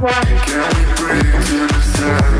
Three, I want